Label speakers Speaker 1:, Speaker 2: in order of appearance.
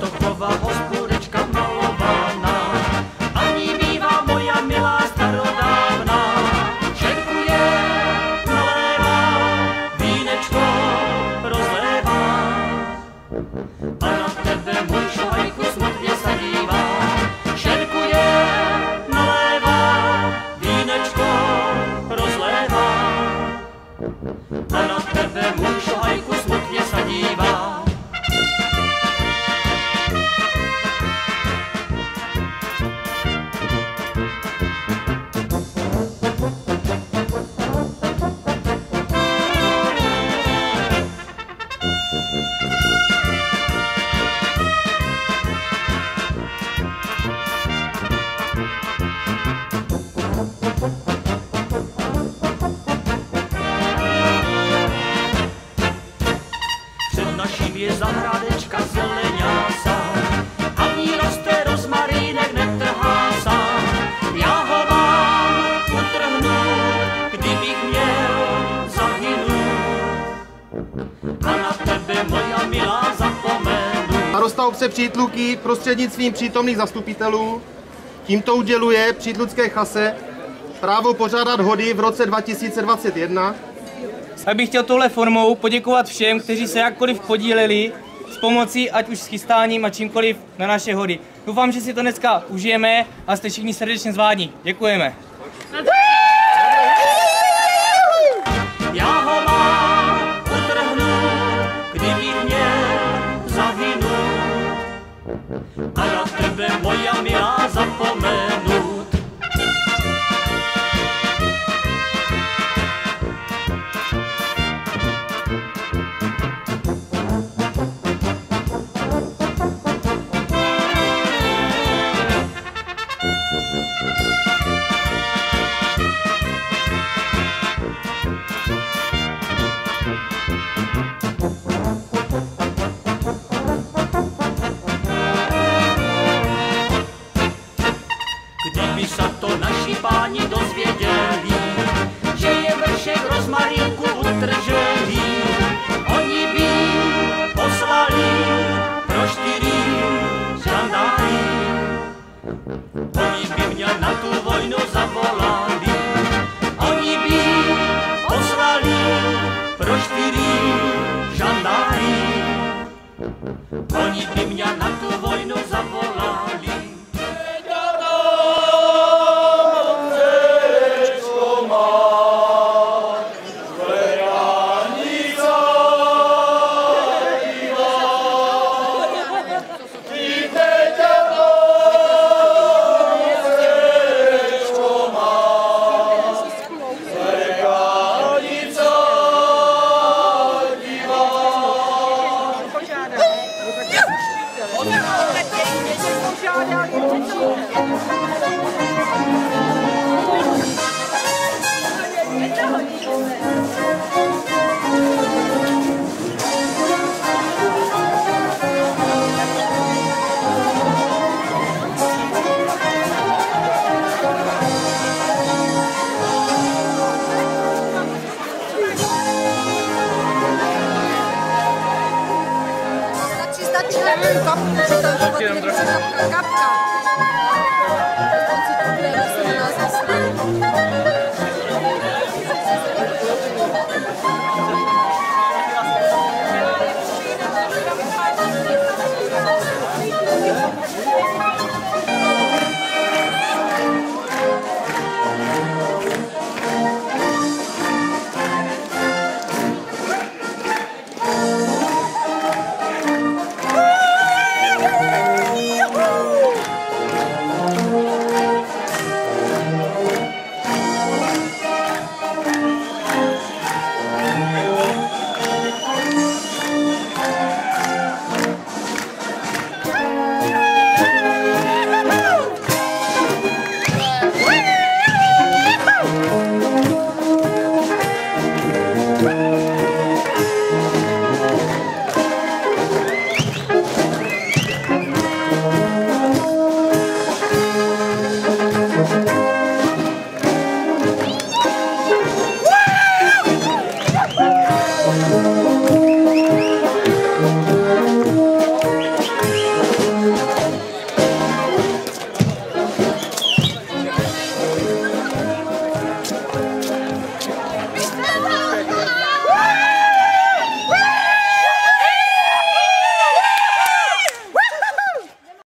Speaker 1: Το προβάρο je zeleňása a v ní roste rozmarínek netrhá. Já ho mám kdybych měl zahynout. A na tebe, moja milá, zapomenu.
Speaker 2: Starosta obce Přítluky prostřednictvím přítomných zastupitelů tímto uděluje Přítlucké chase právo pořádat hody v roce 2021
Speaker 3: Tak bych chtěl touhle formou poděkovat všem, kteří se jakkoliv podíleli s pomocí, ať už s chystáním a čímkoliv na naše hody. Doufám, že si to dneska užijeme a jste všichni srdečně zvládní. Děkujeme.
Speaker 1: Já ho. A tebe, moja milá, zapomenout.
Speaker 4: Kapka,